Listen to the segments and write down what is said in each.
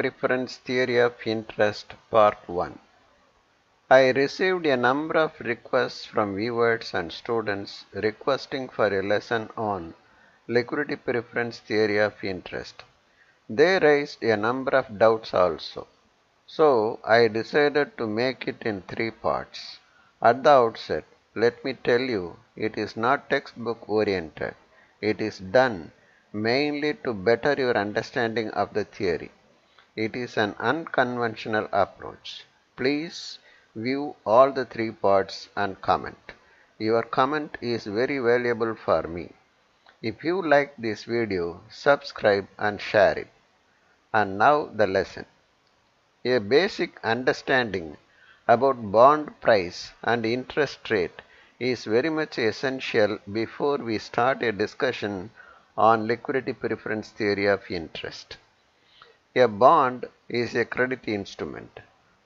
Preference Theory of Interest Part 1 I received a number of requests from viewers and students requesting for a lesson on Liquidity Preference Theory of Interest. They raised a number of doubts also. So I decided to make it in three parts. At the outset, let me tell you, it is not textbook oriented. It is done mainly to better your understanding of the theory. It is an unconventional approach. Please view all the three parts and comment. Your comment is very valuable for me. If you like this video, subscribe and share it. And now the lesson. A basic understanding about bond price and interest rate is very much essential before we start a discussion on liquidity preference theory of interest. A bond is a credit instrument.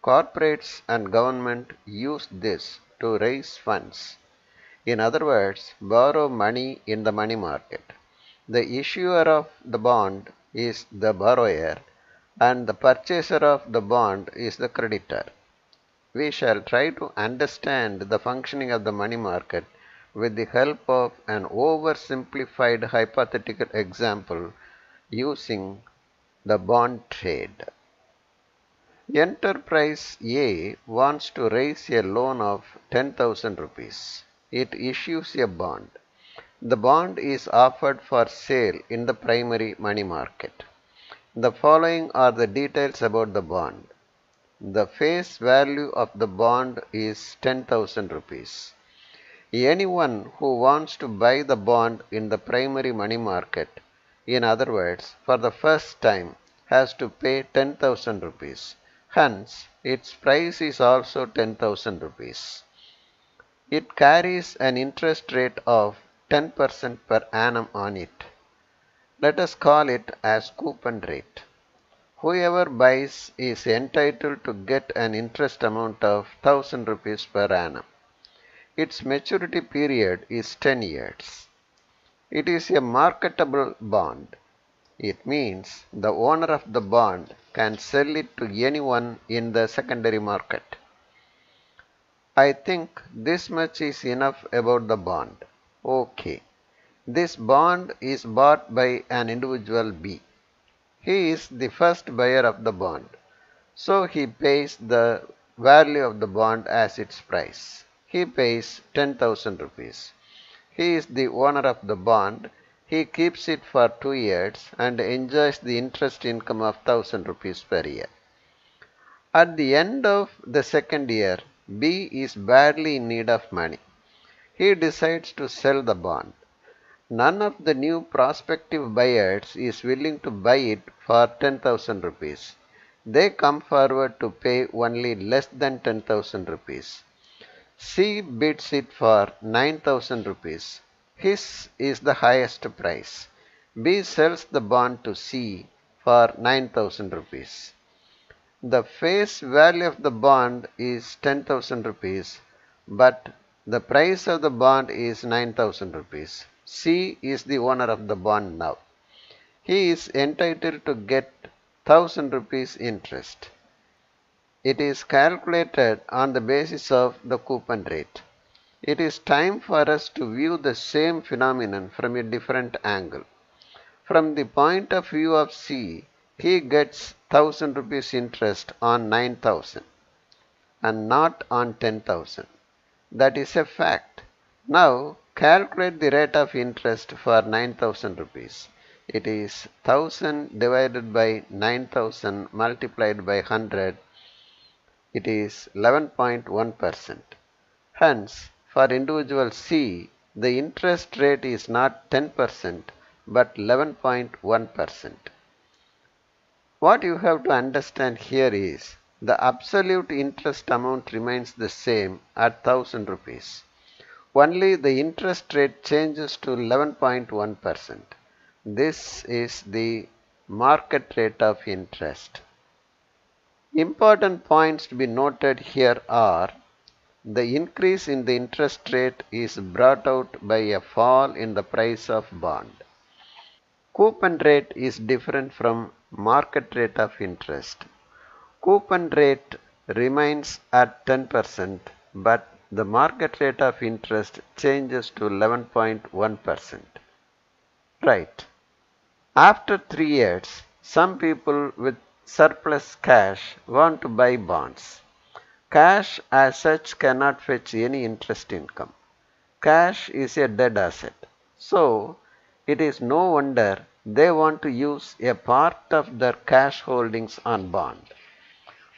Corporates and government use this to raise funds. In other words, borrow money in the money market. The issuer of the bond is the borrower and the purchaser of the bond is the creditor. We shall try to understand the functioning of the money market with the help of an oversimplified hypothetical example using the bond trade. Enterprise A wants to raise a loan of 10,000 rupees. It issues a bond. The bond is offered for sale in the primary money market. The following are the details about the bond. The face value of the bond is 10,000 rupees. Anyone who wants to buy the bond in the primary money market, in other words, for the first time, has to pay 10,000 rupees. Hence, its price is also 10,000 rupees. It carries an interest rate of 10% per annum on it. Let us call it as coupon rate. Whoever buys is entitled to get an interest amount of 1000 rupees per annum. Its maturity period is 10 years. It is a marketable bond. It means the owner of the bond can sell it to anyone in the secondary market. I think this much is enough about the bond. Okay. This bond is bought by an individual B. He is the first buyer of the bond. So he pays the value of the bond as its price. He pays 10,000 rupees. He is the owner of the bond. He keeps it for two years and enjoys the interest income of 1000 rupees per year. At the end of the second year, B is badly in need of money. He decides to sell the bond. None of the new prospective buyers is willing to buy it for 10,000 rupees. They come forward to pay only less than 10,000 rupees. C bids it for 9000 rupees. His is the highest price. B sells the bond to C for 9000 rupees. The face value of the bond is 10,000 rupees, but the price of the bond is 9000 rupees. C is the owner of the bond now. He is entitled to get 1000 rupees interest. It is calculated on the basis of the coupon rate. It is time for us to view the same phenomenon from a different angle. From the point of view of C, he gets 1000 rupees interest on 9000 and not on 10,000. That is a fact. Now calculate the rate of interest for 9000 rupees. It is 1000 divided by 9000 multiplied by 100 it is 11.1%. Hence, for individual C, the interest rate is not 10% but 11.1%. What you have to understand here is the absolute interest amount remains the same at 1000 rupees. Only the interest rate changes to 11.1%. This is the market rate of interest. Important points to be noted here are the increase in the interest rate is brought out by a fall in the price of bond. Coupon rate is different from market rate of interest. Coupon rate remains at 10% but the market rate of interest changes to 11.1%. Right. After three years, some people with surplus cash want to buy bonds. Cash as such cannot fetch any interest income. Cash is a dead asset. So, it is no wonder they want to use a part of their cash holdings on bond.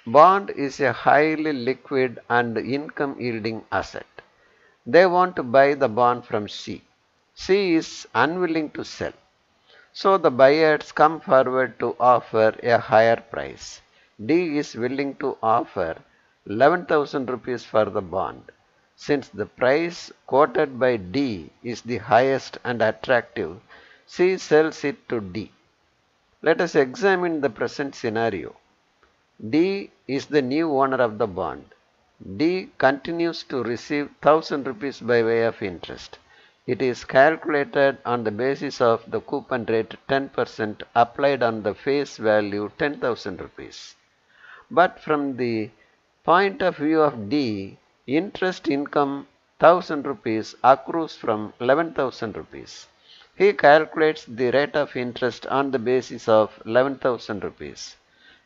Bond is a highly liquid and income yielding asset. They want to buy the bond from C. C is unwilling to sell. So the buyers come forward to offer a higher price. D is willing to offer 11,000 rupees for the bond. Since the price quoted by D is the highest and attractive, C sells it to D. Let us examine the present scenario. D is the new owner of the bond. D continues to receive 1000 rupees by way of interest. It is calculated on the basis of the coupon rate 10% applied on the face value 10,000 rupees. But from the point of view of D, interest income 1000 rupees accrues from 11,000 rupees. He calculates the rate of interest on the basis of 11,000 rupees.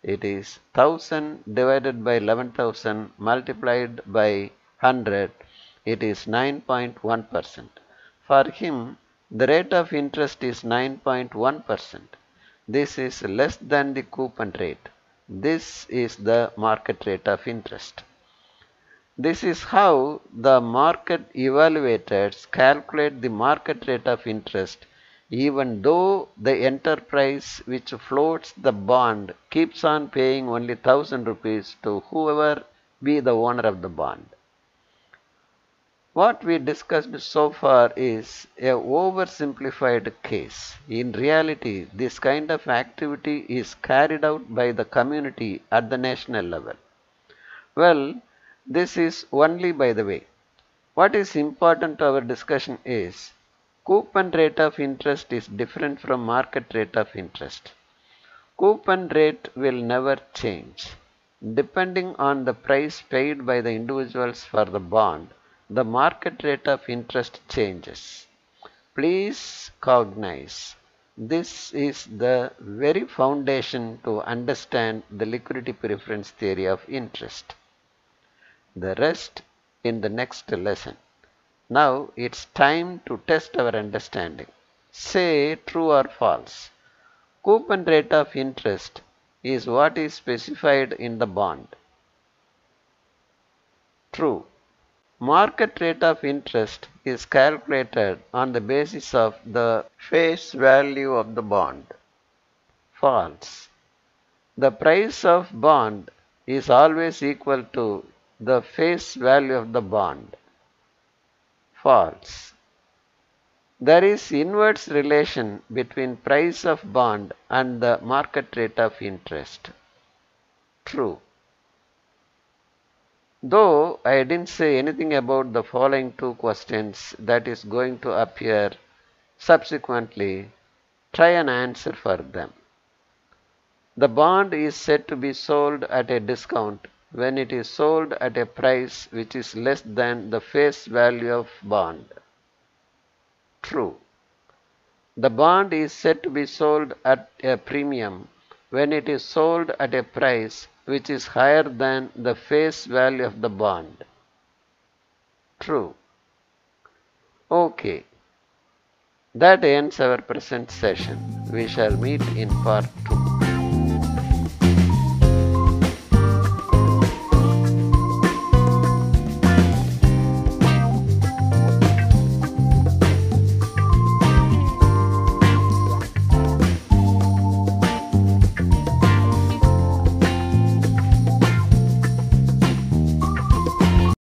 It is 1000 divided by 11,000 multiplied by 100. It is 9.1%. For him, the rate of interest is 9.1%. This is less than the coupon rate. This is the market rate of interest. This is how the market evaluators calculate the market rate of interest even though the enterprise which floats the bond keeps on paying only 1000 rupees to whoever be the owner of the bond. What we discussed so far is a oversimplified case. In reality, this kind of activity is carried out by the community at the national level. Well, this is only by the way. What is important to our discussion is coupon rate of interest is different from market rate of interest. Coupon rate will never change. Depending on the price paid by the individuals for the bond, the market rate of interest changes. Please cognize this is the very foundation to understand the liquidity preference theory of interest. The rest in the next lesson. Now it's time to test our understanding. Say true or false. Coupon rate of interest is what is specified in the bond. True. Market rate of interest is calculated on the basis of the face value of the bond. False. The price of bond is always equal to the face value of the bond. False. There is inverse relation between price of bond and the market rate of interest. True. Though I didn't say anything about the following two questions that is going to appear subsequently, try and answer for them. The bond is said to be sold at a discount when it is sold at a price which is less than the face value of bond. True. The bond is said to be sold at a premium when it is sold at a price which is higher than the face value of the bond. True. Okay. That ends our present session. We shall meet in part 2.